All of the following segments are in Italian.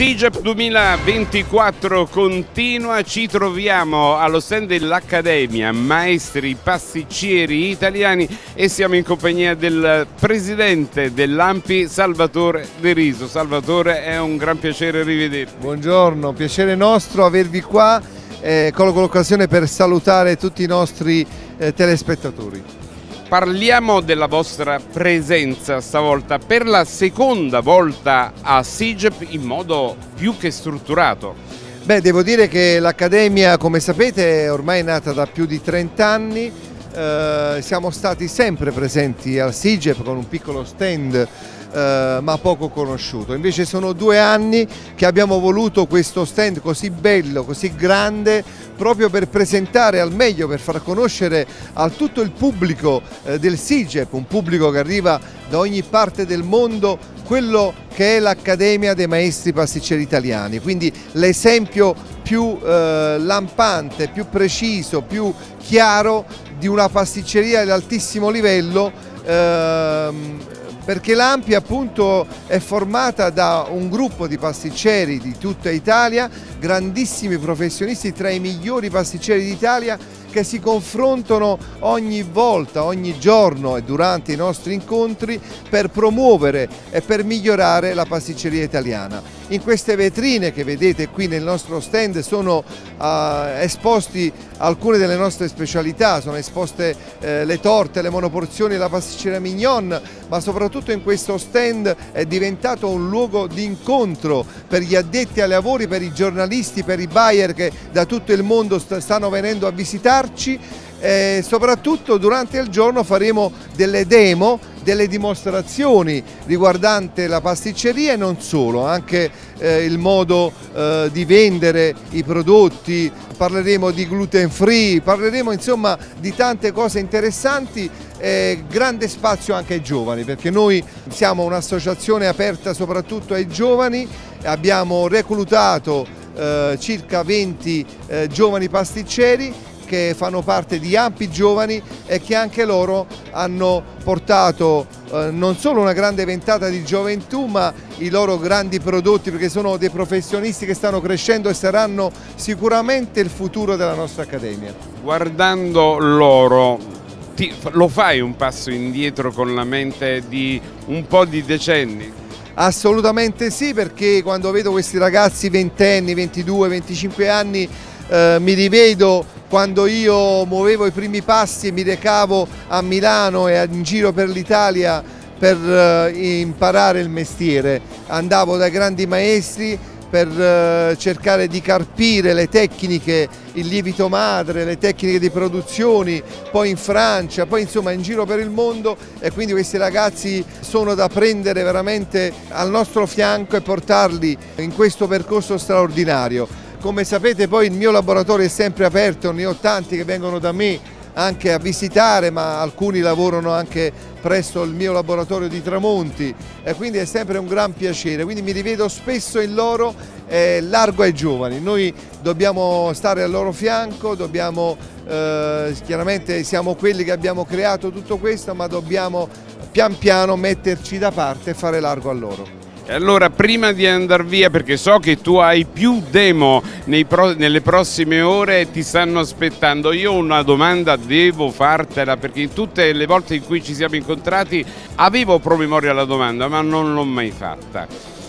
SIGEP 2024 continua, ci troviamo allo stand dell'Accademia Maestri Pasticceri Italiani e siamo in compagnia del presidente dell'AMPI Salvatore De Riso. Salvatore è un gran piacere rivederti. Buongiorno, piacere nostro avervi qua, eh, colgo l'occasione per salutare tutti i nostri eh, telespettatori. Parliamo della vostra presenza stavolta per la seconda volta a SIGEP in modo più che strutturato. Beh, devo dire che l'Accademia, come sapete, è ormai nata da più di 30 anni. Eh, siamo stati sempre presenti al SIGEP con un piccolo stand eh, ma poco conosciuto. Invece sono due anni che abbiamo voluto questo stand così bello, così grande, proprio per presentare al meglio, per far conoscere a tutto il pubblico eh, del SIGEP, un pubblico che arriva da ogni parte del mondo, quello che è l'Accademia dei Maestri Pasticceri Italiani, quindi l'esempio più eh, lampante, più preciso, più chiaro di una pasticceria di altissimo livello ehm, perché l'Ampi appunto è formata da un gruppo di pasticceri di tutta Italia, grandissimi professionisti, tra i migliori pasticceri d'Italia che si confrontano ogni volta, ogni giorno e durante i nostri incontri per promuovere e per migliorare la pasticceria italiana. In queste vetrine che vedete qui nel nostro stand sono uh, esposti alcune delle nostre specialità, sono esposte eh, le torte, le monoporzioni, la pasticceria mignon, ma soprattutto in questo stand è diventato un luogo di incontro per gli addetti ai lavori, per i giornalisti, per i buyer che da tutto il mondo st stanno venendo a visitarci. E soprattutto durante il giorno faremo delle demo delle dimostrazioni riguardante la pasticceria e non solo, anche eh, il modo eh, di vendere i prodotti, parleremo di gluten free, parleremo insomma di tante cose interessanti e grande spazio anche ai giovani perché noi siamo un'associazione aperta soprattutto ai giovani, abbiamo reclutato eh, circa 20 eh, giovani pasticceri che fanno parte di Ampi Giovani e che anche loro hanno portato eh, non solo una grande ventata di gioventù ma i loro grandi prodotti perché sono dei professionisti che stanno crescendo e saranno sicuramente il futuro della nostra Accademia. Guardando loro, ti, lo fai un passo indietro con la mente di un po' di decenni? Assolutamente sì perché quando vedo questi ragazzi ventenni, 22, 25 anni eh, mi rivedo quando io muovevo i primi passi e mi recavo a Milano e in giro per l'Italia per eh, imparare il mestiere. Andavo dai grandi maestri per eh, cercare di carpire le tecniche, il lievito madre, le tecniche di produzione, poi in Francia, poi insomma in giro per il mondo e quindi questi ragazzi sono da prendere veramente al nostro fianco e portarli in questo percorso straordinario. Come sapete poi il mio laboratorio è sempre aperto, ne ho tanti che vengono da me anche a visitare ma alcuni lavorano anche presso il mio laboratorio di Tramonti e quindi è sempre un gran piacere, quindi mi rivedo spesso in loro eh, largo ai giovani, noi dobbiamo stare al loro fianco, dobbiamo, eh, chiaramente siamo quelli che abbiamo creato tutto questo ma dobbiamo pian piano metterci da parte e fare largo a loro. Allora, prima di andare via, perché so che tu hai più demo pro nelle prossime ore e ti stanno aspettando, io una domanda devo fartela perché tutte le volte in cui ci siamo incontrati avevo promemoria la domanda, ma non l'ho mai fatta.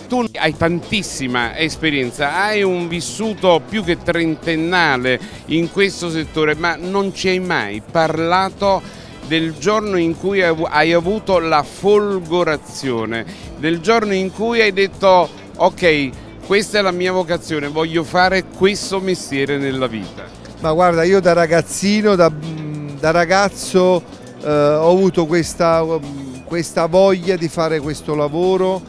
Tu hai tantissima esperienza, hai un vissuto più che trentennale in questo settore, ma non ci hai mai parlato del giorno in cui hai avuto la folgorazione, del giorno in cui hai detto ok, questa è la mia vocazione, voglio fare questo mestiere nella vita. Ma guarda, io da ragazzino, da, da ragazzo eh, ho avuto questa, questa voglia di fare questo lavoro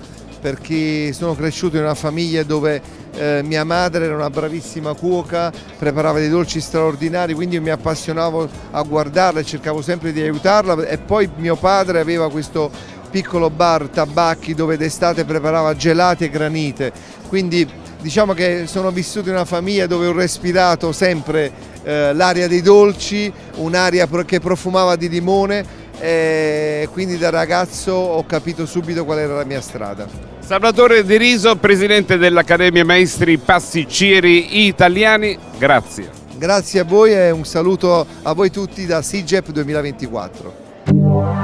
perché sono cresciuto in una famiglia dove eh, mia madre era una bravissima cuoca, preparava dei dolci straordinari, quindi mi appassionavo a guardarla e cercavo sempre di aiutarla e poi mio padre aveva questo piccolo bar tabacchi dove d'estate preparava gelati e granite, quindi diciamo che sono vissuto in una famiglia dove ho respirato sempre eh, l'aria dei dolci, un'aria che profumava di limone e quindi da ragazzo ho capito subito qual era la mia strada. Salvatore De Riso, presidente dell'Accademia Maestri Pasticceri Italiani, grazie. Grazie a voi e un saluto a voi tutti da SIGEP 2024.